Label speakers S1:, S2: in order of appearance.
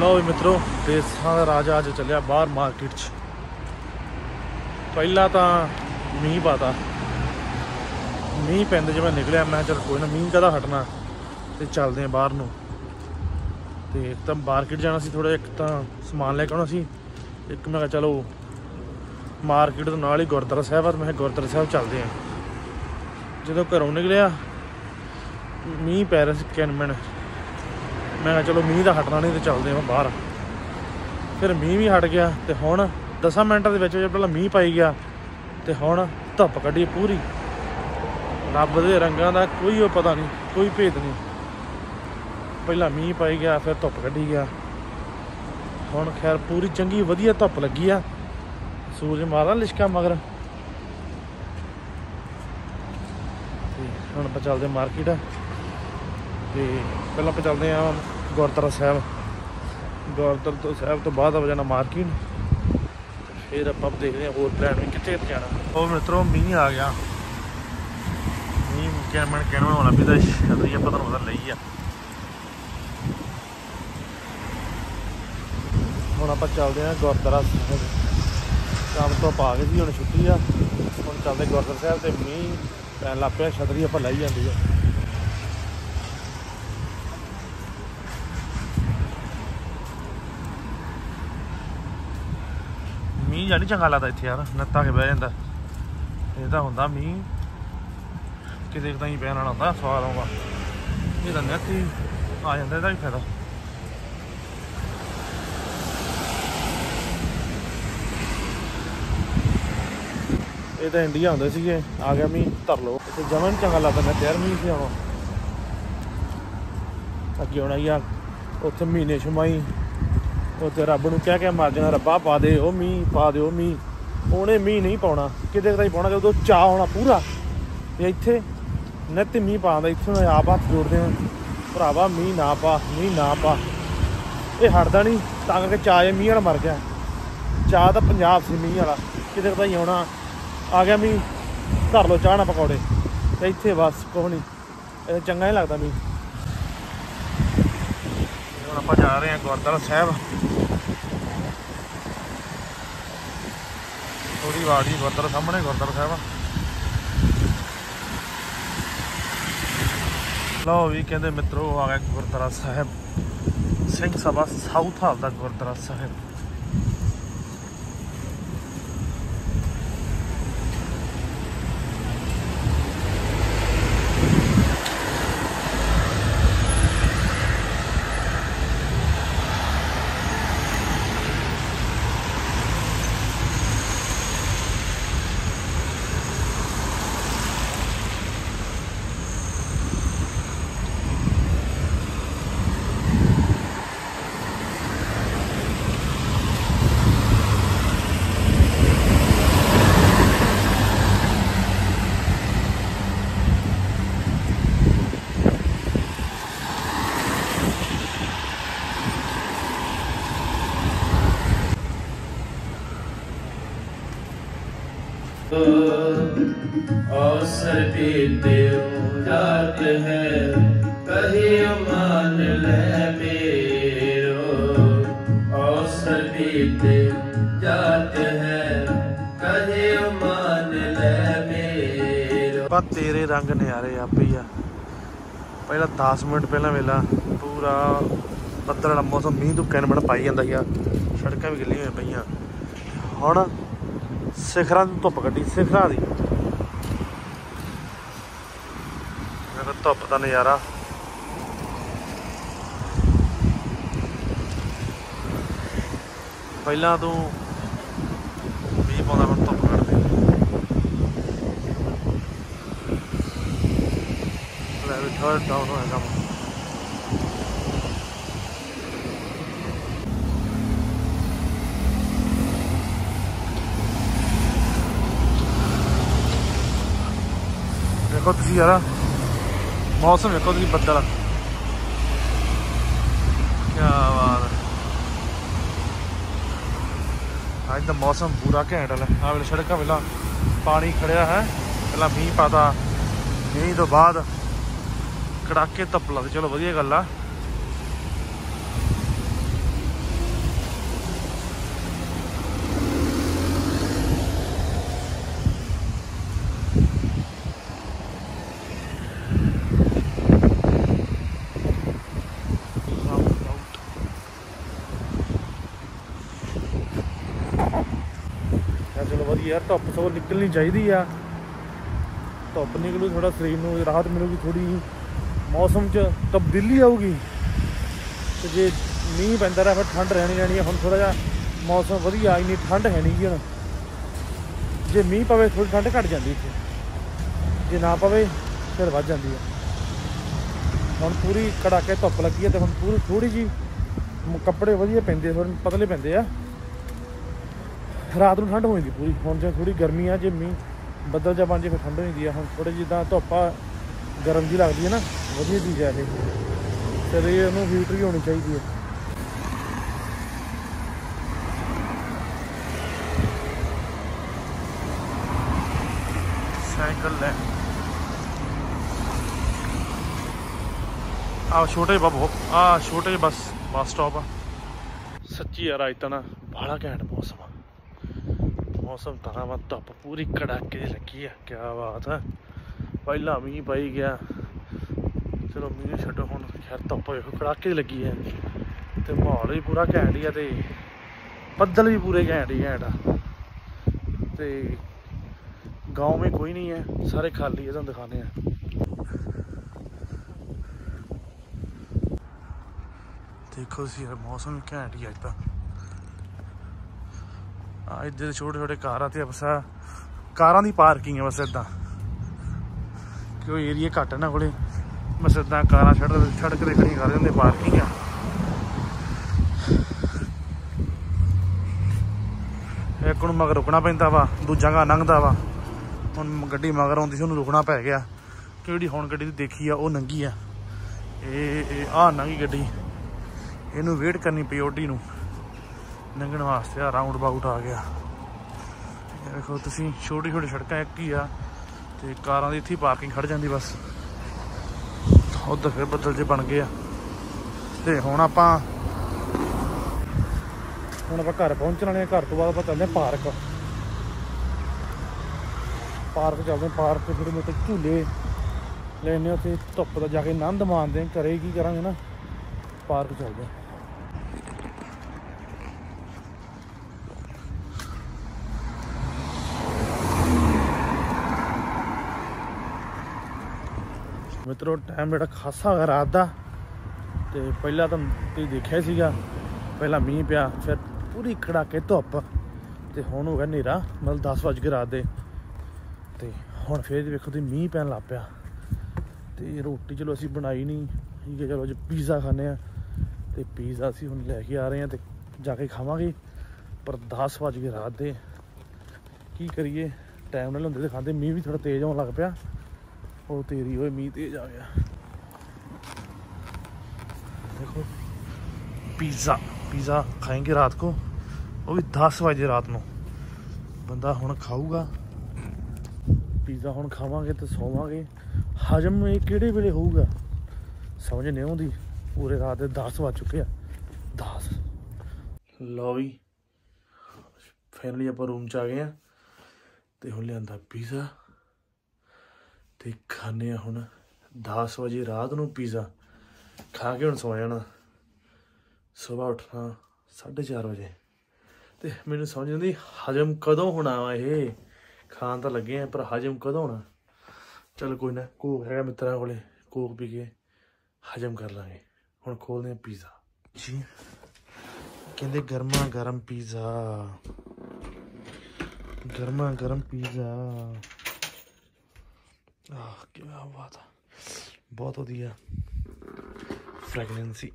S1: ਲਓ ਵੀ ਮਿੱਤਰੋ, ਦੇਸਾਂ ਦਾ ਰਾਜਾ ਅੱਜ ਚੱਲਿਆ ਬਾਹਰ ਮਾਰਕੀਟ 'ਚ। ਪਹਿਲਾਂ ਤਾਂ ਮੀਂਹ ਪਾਤਾ। ਮੀਂਹ ਪੈਂਦੇ ਜਿਵੇਂ ਨਿਕਲਿਆ, ਮੈਂ ਚਲ ਕੋਈ ਨਾ, ਮੀਂਹ ਕਦਾ ਹਟਣਾ? ਤੇ ਚੱਲਦੇ ਆ ਬਾਹਰ ਨੂੰ। ਤੇ ਇੱਕ ਤਾਂ ਮਾਰਕੀਟ ਜਾਣਾ ਸੀ ਥੋੜਾ ਇੱਕ ਤਾਂ ਸਮਾਨ ਲੈ ਕੇ ਆਉਣਾ ਸੀ। ਇੱਕ ਮੈਂ ਕਿਹਾ ਚਲੋ ਮਾਰਕੀਟ ਤੋਂ ਨਾਲ ਹੀ ਗੁਰਦੁਆਰਾ ਸਾਹਿਬ ਆ ਮੈਂ ਗੁਰਦੁਆਰਾ ਸਾਹਿਬ ਚੱਲਦੇ ਆ ਜਦੋਂ ਘਰੋਂ ਨਿਕਲਿਆ, ਮੀਂਹ ਪੈ ਰਿਹਾ ਸੀ ਕਿਨਮਣ ਮੈਂ ਕਿਹਾ ਚਲੋ ਮੀਂਹ ਦਾ ਹਟਣਾ ਨਹੀਂ ਤੇ ਚੱਲਦੇ ਹਾਂ ਬਾਹਰ। ਫਿਰ ਮੀਂਹ ਵੀ ਹਟ ਗਿਆ ਤੇ ਹੁਣ 10 ਮਿੰਟਾਂ ਦੇ ਵਿੱਚ ਵਿੱਚ ਪਹਿਲਾਂ ਮੀਂਹ ਪਾਈ ਗਿਆ ਤੇ ਹੁਣ ਧੁੱਪ ਕੱਢੀ ਪੂਰੀ। ਰੱਬ ਦੇ ਰੰਗਾਂ ਦਾ ਕੋਈ ਉਹ ਪਤਾ ਨਹੀਂ, ਕੋਈ ਭੇਦ ਨਹੀਂ। ਪਹਿਲਾਂ ਮੀਂਹ ਪਾਈ ਗਿਆ, ਫਿਰ ਧੁੱਪ ਕੱਢੀ ਗਿਆ। ਹੁਣ ਖੈਰ ਪੂਰੀ ਚੰਗੀ ਵਧੀਆ ਧੁੱਪ ਲੱਗੀ ਆ। ਸੂਰਜ ਮਾਰਦਾ ਲਿਸ਼ਕਾ ਮਗਰ। ਹੁਣ ਆਪਾਂ ਚੱਲਦੇ ਮਾਰਕੀਟ ਤੇ ਪਹਿਲਾਂ ਆਪਾਂ ਚੱਲਦੇ ਆ ਗੁਰਦੁਆਰਾ ਸਾਹਿਬ। ਗੁਰਦੁਆਰਾ ਤੋਂ ਸਾਹਿਬ ਤੋਂ ਬਾਅਦ ਆ ਜਾਣਾ ਮਾਰਕੀਟ। ਫਿਰ ਆਪਾਂ ਦੇਖਦੇ ਆ ਹੋਰ ਪਲਾਨ ਵੀ ਕਿੱਥੇ ਜਾਣਾ। ਉਹ ਮਿੱਤਰੋ ਮੀਂਹ ਆ ਗਿਆ। ਮੀਂਹ ਕਿਹਨਾਂ ਕਿਹਨਾਂ ਵਾਲਾ ਵੀ ਤਾਂ ਛਤਰੀ ਆਪਾਂ ਤੁਹਾਨੂੰ ਪਤਾ ਲਈ ਆ। ਹੁਣ ਆਪਾਂ ਚੱਲਦੇ ਆ ਗੁਰਦੁਆਰਾ ਸਾਹਿਬ। ਕੰਮ ਤੋਂ ਪਾ ਕੇ ਸੀ ਹੁਣ ਛੁੱਟੀ ਆ। ਹੁਣ ਚੱਲਦੇ ਗੁਰਦੁਆਰਾ ਸਾਹਿਬ ਤੇ ਮੀਂਹ ਪੈਣ ਲੱਗ ਪਿਆ ਛਤਰੀ ਆਪਾਂ ਲਈ ਜਾਂਦੀ ਆ। ਮੀਂਹ ਜਾਨੀ ਚੰਗਾ ਲੱਗਦਾ ਇੱਥੇ ਯਾਰ, ਨੱਤਾ ਕੇ ਬਹਿ ਜਾਂਦਾ। ਇਹ ਤਾਂ ਹੁੰਦਾ ਮੀਂਹ। ਕਿਤੇ ਤਾਂ ਹੀ ਪੈਣ ਵਾਲਾ ਹੁੰਦਾ, ਸਵਾਦ ਆਉਂਦਾ। ਇਹ ਤਾਂ ਨੱਤ ਆ ਜਾਂਦਾ, ਇਹਦਾ ਵੀ ਫਾਇਦਾ। ਇਹ ਤਾਂ ਇੰਡੀਆ ਹੁੰਦੇ ਸੀਗੇ, ਆ ਗਿਆ ਮੀਂਹ, ਧਰ ਲਓ। ਇੱਥੇ ਜਮਨ ਚੰਗਾ ਲੱਗਦਾ ਮੈਂ ਯਾਰ, ਮੀਂਹ ਸੀ ਆਵਾਂ ਅੱਗੇ ਹੋਣਾ ਯਾਰ ਉੱਥੇ ਮਹੀਨੇ ਛਮਾਈ। ਉੱਥੇ ਰੱਬ ਨੂੰ ਕਹਿ ਕੇ ਮਰ ਜਾਣਾ, ਰੱਬਾ ਪਾ ਦੇ, ਉਹ ਮੀਂਹ ਪਾ ਦੇ ਉਹ ਮੀਂਹ। ਉਹਨੇ ਮੀਂਹ ਨਹੀਂ ਪਾਉਣਾ, ਕਿਤੇ ਕਿਤੇ ਪਾਉਣਾ, ਜਦੋਂ ਚਾਹ ਹੋਣਾ ਪੂਰਾ। ਤੇ ਇੱਥੇ ਨਿੱਤ ਮੀਂਹ ਪਾਉਂਦਾ ਇੱਥੇ ਮੈਂ ਆਪ ਹੱਥ ਜੋੜਦੇ ਹਾਂ ਭਰਾਵਾ, ਮੀਂਹ ਨਾ ਪਾ, ਮੀਂਹ ਨਾ ਪਾ। ਇਹ ਹਟਦਾ ਨਹੀਂ, ਤਾਂ ਕਰਕੇ ਚਾਹ ਇਹ ਮੀਂਹ ਵਾਲਾ ਮਰ ਗਿਆ। ਚਾਹ ਤਾਂ ਪੰਜਾਬ ਸੀ, ਮੀਂਹ ਵਾਲਾ। ਕਿਤੇ ਕਿਤੇ ਆਉਣਾ, ਆ ਗਿਆ ਮੀਂਹ। ਧਰ ਲੋ ਚਾਹ ਨਾ ਪਕੌੜੇ। ਤੇ ਇੱਥੇ ਬਸ, ਕੁਛ ਨਹੀਂ। ਇਹ ਚੰਗਾ ਨਹੀਂ ਲੱਗਦਾ ਮੀਂਹ। ਹੁਣ ਆਪਾਂ ਜਾ ਰਹੇ ਹਾਂ ਗੁਰਦੁਆਰਾ ਸਾਹਿਬ। ਥੋੜੀ ਵਾੜੀ ਗੁਰਦੁਆਰਾ ਸਾਹਮਣੇ, ਗੁਰਦੁਆਰਾ ਸਾਹਿਬ। ਲਓ ਵੀ ਕਹਿੰਦੇ ਮਿੱਤਰੋ, ਆ ਗਿਆ ਗੁਰਦੁਆਰਾ ਸਾਹਿਬ। ਸਿੰਘ ਸਭਾ ਸਾਊਥ ਹਾਲ ਦਾ ਗੁਰਦੁਆਰਾ ਸਾਹਿਬ।
S2: अवसर पे देव जात है कहे मान ले मेरो अवसर पे देव जात है कहे मान ले मेरो
S1: ਪਾ ਤੇਰੇ ਰੰਗ ਨਿਆਰੇ ਆਪੇ ਹੀ ਆ ਪਹਿਲਾਂ 10 ਮਿੰਟ ਪਹਿਲਾਂ ਵੇਲਾ ਪੂਰਾ ਬੱਦਲ ਵਾਲਾ ਮੌਸਮ ਮੀਂਹ ਤੋਂ ਕਿਨ ਮਿੰਟ ਪਾਈ ਜਾਂਦਾ ਸੀਗਾ ਸੜਕਾਂ ਵੀ ਗਿੱਲੀਆਂ ਹੋਈਆਂ ਪਈਆਂ ਹੁਣ ਸਿਖਰਾਂ ਦੀ ਧੁੱਪ ਕੱਢੀ, ਸਿਖਰਾਂ ਦੀ। ਮੇਰਾ ਧੁੱਪ ਦਾ ਨਜ਼ਾਰਾ। ਪਹਿਲਾਂ ਤੋਂ ਮੀਂਹ ਪਾਉਂਦਾ ਹੁਣ ਧੁੱਪ ਕੱਢਦੇ। ਲੈ ਵੀ ਥੋੜਾ ਡਾਊਨ ਹੋਇਆ ਕੰਮ। ਦੇਖੋ ਤੁਸੀਂ ਯਾਰ ਮੌਸਮ ਵੇਖੋ ਤੁਸੀਂ ਬੱਦਲ ਕੀ ਬਾਤ ਹੈ ਅੱਜ ਦਾ ਮੌਸਮ ਪੂਰਾ ਘੈਂਟ ਹੈ ਆ ਵੇਲੇ ਸੜਕਾਂ ਵੇਲਾ ਪਾਣੀ ਖੜਿਆ ਹੈ ਪਹਿਲਾਂ ਮੀਂਹ ਪਾਤਾ ਮੀਂਹ ਤੋਂ ਬਾਅਦ ਕੜਾਕੇ ਧੁੱਪ ਲੱਗਦੀ ਚਲੋ ਵਧੀਆ ਗੱਲ ਆ ਵਧੀਆ ਯਾਰ ਧੁੱਪ ਸਗੋਂ ਨਿਕਲਣੀ ਚਾਹੀਦੀ ਆ। ਧੁੱਪ ਨਿਕਲੂ ਥੋੜਾ ਸਰੀਰ ਨੂੰ ਰਾਹਤ ਮਿਲੂਗੀ ਥੋੜੀ ਮੌਸਮ 'ਚ ਤਬਦੀਲੀ ਆਊਗੀ। ਤੇ ਜੇ ਮੀਂਹ ਪੈਂਦਾ ਰਿਹਾ, ਫਿਰ ਠੰਡ ਰਹਿਣੀ ਰਹਿਣੀ ਹੁਣ ਥੋੜਾ ਜਿਹਾ ਮੌਸਮ ਵਧੀਆ, ਇੰਨੀ ਠੰਡ ਹੈ ਨਹੀਂ ਹੁਣ। ਜੇ ਮੀਂਹ ਪਵੇ ਥੋੜੀ ਠੰਡ ਘਟ ਜਾਂਦੀ ਇੱਥੇ। ਜੇ ਨਾ ਪਵੇ, ਫਿਰ ਵੱਧ ਜਾਂਦੀ ਹੈ ਹੁਣ ਪੂਰੀ ਕੜਾਕੇ ਧੁੱਪ ਲੱਗੀ ਹੈ ਤੇ ਹੁਣ ਪੂਰੀ ਥੋੜੀ ਜੀ ਕੱਪੜੇ ਵਧੀਆ ਪੈਂਦੇ ਥੋੜੇ ਪਤਲੇ ਪੈਂਦੇ ਆ। ਰਾਤ ਨੂੰ ਠੰਡ ਹੋ ਜਾਂਦੀ ਪੂਰੀ। ਹੁਣ ਜੇ ਥੋੜੀ ਗਰਮੀ ਆ, ਜੇ ਮੀਂਹ ਬੱਦਲ ਜਾਂ ਬਣ ਜੇ, ਫਿਰ ਠੰਡ ਹੋ ਜਾਂਦੀ ਆ। ਹੁਣ ਥੋੜੇ ਜਿੱਦਾਂ ਧੁੱਪਾ ਗਰਮ ਜੀ ਲੱਗਦੀ ਹੈ ਨਾ, ਵਧੀਆ ਚੀਜ਼ ਆ ਇਹ। ਸਰੀਰ ਨੂੰ ਹੀਟ ਵੀ ਹੋਣੀ ਚਾਹੀਦੀ ਹੈ ਸਾਈਕਲ ਲੈ। ਆ ਛੋਟੇ ਬਾਬੂ ਆ ਛੋਟੇ ਬਸ, ਬੱਸ ਸਟਾਪ ਆ। ਸੱਚੀ ਯਾਰ, ਅੱਜ ਤਾਂ ਨਾ ਬਾਹਲਾ ਘੈਂਟ ਮੌਸਮ ਆ। ਮੌਸਮ ਧਰਾਵਤ ਧੁੱਪ ਪੂਰੀ ਕੜਾਕੇ ਦੀ ਲੱਗੀ ਆ ਕੀ ਬਾਤ ਆ। ਪਹਿਲਾਂ ਮੀਂਹ ਪਈ ਗਿਆ। ਚਲੋ ਮੀਂਹ ਛੱਡੋ ਹੁਣ, ਖੈਰ ਧੁੱਪ ਇਹੋ ਕੜਾਕੇ ਦੀ ਲੱਗੀ ਆ। ਤੇ ਮਾਹੌਲ ਵੀ ਪੂਰਾ ਘੈਂਟ ਹੀ ਆ ਤੇ ਬੱਦਲ ਵੀ ਪੂਰੇ ਘੈਂਟ ਹੀ ਘੈਂਟ ਆ। ਤੇ گاؤں ਵੀ ਕੋਈ ਨਹੀਂ ਹੈ ਸਾਰੇ ਖਾਲੀ ਆ, ਤੁਹਾਨੂੰ ਦਿਖਾਉਂਦੇ ਆ। ਦੇਖੋ ਜੀ ਯਾਰ ਮੌਸਮ ਘੈਂਟ ਹੀ ਅੱਜ ਤਾਂ। ਆ ਇੱਧਰ ਛੋਟੇ ਛੋਟੇ ਕਾਰਾਂ ਤੇ ਬਸ ਆਹ ਕਾਰਾਂ ਦੀ ਪਾਰਕਿੰਗ ਹੈ ਬਸ ਇਦਾਂ। ਕਿਉਂ ਏਰੀਆ ਘੱਟ ਨਾ ਕੋਲੇ? ਬਸ ਇਦਾਂ ਕਾਰਾਂ ਛੱਡ ਛੱਡ ਕੇ ਖੜੀਆਂ ਕਰ ਦਿੰਦੇ, ਪਾਰਕਿੰਗ ਆ। ਇੱਕ ਨੂੰ ਮਗਰ ਰੁਕਣਾ ਪੈਂਦਾ ਵਾ, ਦੂਜਾ ਗਾ ਲੰਘਦਾ ਵਾ। ਹੁਣ ਗੱਡੀ ਮਗਰ ਆਉਂਦੀ ਸੀ, ਉਹਨੂੰ ਰੁਕਣਾ ਪੈ ਗਿਆ। ਕਿ ਜਿਹੜੀ ਹੁਣ ਗੱਡੀ ਦੀ ਦੇਖੀ ਆ, ਉਹ ਨੰਗੀ ਆ। ਇਹ ਇਹ ਆ ਨੰਗੀ ਗੱਡੀ। ਇਹਨੂੰ ਵੇਟ ਕਰਨੀ ਪਈ ਓਡੀ ਨੂੰ। ਲੰਘਣ ਵਾਸਤੇ ਆ ਰਾਉਂਡ ਬਾਊਟ ਆ ਗਿਆ ਇਹ ਦੇਖੋ ਤੁਸੀਂ ਛੋਟੀ ਛੋਟੀ ਸੜਕਾਂ ਇੱਕ ਹੀ ਆ ਤੇ ਕਾਰਾਂ ਦੀ ਇੱਥੇ ਪਾਰਕਿੰਗ ਖੜ ਜਾਂਦੀ ਬਸ ਉਧਰ ਫਿਰ ਬੱਦਲ ਜੇ ਬਣ ਗਏ ਆ ਤੇ ਹੁਣ ਆਪਾਂ ਹੁਣ ਆਪਾਂ ਘਰ ਪਹੁੰਚਣ ਵਾਲੇ ਆ ਘਰ ਤੋਂ ਬਾਅਦ ਆਪਾਂ ਚੱਲਦੇ ਆ ਪਾਰਕ ਪਾਰਕ ਚੱਲਦੇ ਹਾਂ, ਪਾਰਕ ਤੇ ਫਿਰ ਮੇਰੇ ਝੂਲੇ ਲੈਣੇ ਉੱਥੇ ਧੁੱਪ ਦਾ ਜਾ ਕੇ ਆਨੰਦ ਮਾਣਦੇ ਹਾਂ। ਘਰੇ ਕੀ ਕਰਾਂਗੇ ਨਾ ਪਾਰਕ ਚੱਲਦੇ ਹਾਂ। ਮਿੱਤਰੋ ਟਾਈਮ ਜਿਹੜਾ ਖਾਸਾ ਹੈਗਾ ਰਾਤ ਦਾ। ਤੇ ਪਹਿਲਾਂ ਤਾਂ ਤੁਸੀਂ ਦੇਖਿਆ ਸੀਗਾ, ਪਹਿਲਾਂ ਮੀਂਹ ਪਿਆ, ਫਿਰ ਪੂਰੀ ਕੜਾਕੇ ਧੁੱਪ। ਤੇ ਹੁਣ ਹੋ ਗਿਆ ਹਨੇਰਾ, ਮਤਲਬ 10 ਵਜ ਕੇ ਰਾਤ ਦੇ। ਤੇ ਹੁਣ ਫੇਰ ਵੇਖੋ ਤੁਸੀਂ ਮੀਂਹ ਪੈਣ ਲੱਗ ਪਿਆ। ਤੇ ਰੋਟੀ ਚਲੋ ਅਸੀਂ ਬਣਾਈ ਨਹੀਂ ਠੀਕ ਹੈ, ਚਲੋ ਅੱਜ ਪੀਜ਼ਾ ਖਾਣੇ ਆ ਤੇ ਪੀਜ਼ਾ ਅਸੀਂ ਹੁਣ ਲੈ ਕੇ ਆ ਰਹੇ ਆ ਤੇ ਜਾ ਕੇ ਖਾਵਾਂਗੇ। ਪਰ 10 ਵਜ ਕੇ ਰਾਤ ਦੇ। ਕੀ ਕਰੀਏ ਟਾਈਮ ਨਾਲ ਹੁੰਦੇ ਤੇ ਖਾਂਦੇ, ਮੀਂਹ ਵੀ ਥੋੜਾ ਤੇਜ਼ ਆਉਣ ਲੱਗ ਪਿਆ। ਉਹ ਤੇਰੀ ਓਏ ਮੀਂਹ ਤੇਜ਼ ਆ ਗਿਆ देखो पिज़्ज़ा पिज़्ज़ा खाएंगे रात को वो भी 10 ਵਜੇ ਰਾਤ ਨੂੰ ਬੰਦਾ ਹੁਣ ਖਾਊਗਾ ਪੀਜ਼ਾ ਹੁਣ ਖਾਵਾਂਗੇ ਤੇ ਸੌਵਾਂਗੇ ਹਜਮ ਇਹ ਕਿਹੜੇ ਵੇਲੇ ਹੋਊਗਾ ਸਮਝ ਨਹੀਂ ਆਉਂਦੀ ਪੂਰੇ ਰਾਤ ਦੇ 10 ਵੱਜ ਚੁੱਕੇ ਆ 10 ਲਓ ਵੀ ਫਾਈਨਲੀ ਆਪਾਂ ਰੂਮ ਚ ਆ ਗਏ ਆ ਤੇ ਹੁਣ ਲਿਆਂਦਾ ਪੀਜ਼ਾ ਤੇ ਖਾਣੇ ਆ ਹੁਣ 10 ਵਜੇ ਰਾਤ ਨੂੰ ਪੀਜ਼ਾ। ਖਾ ਕੇ ਹੁਣ ਸੌ ਜਾਣਾ। ਸਵੇਰ ਉੱਠਣਾ 4:30 ਵਜੇ। ਤੇ ਮੈਨੂੰ ਸਮਝ ਨਹੀਂ ਹਜਮ ਕਦੋਂ ਹੋਣਾ ਵਾ ਇਹ? ਖਾਣ ਤਾਂ ਲੱਗੇ ਆ, ਪਰ ਹਜਮ ਕਦੋਂ ਹੋਣਾ? ਚਲ ਕੋਈ ਨਾ, ਕੋਕ ਹੈਗਾ ਮਿੱਤਰਾਂ ਕੋਲੇ, ਕੋਕ ਪੀ ਕੇ ਹਜਮ ਕਰ ਲਾਂਗੇ। ਹੁਣ ਖੋਲਦੇ ਆ ਪੀਜ਼ਾ। ਜੀ। ਕਹਿੰਦੇ ਗਰਮਾ ਗਰਮ ਪੀਜ਼ਾ। ਗਰਮਾ ਗਰਮ ਪੀਜ਼ਾ। ਆਹ ਕੀ ਬਾਤ ਆ। ਬਹੁਤ ਵਧੀਆ। ਫ੍ਰੈਗਨੈਂਸੀ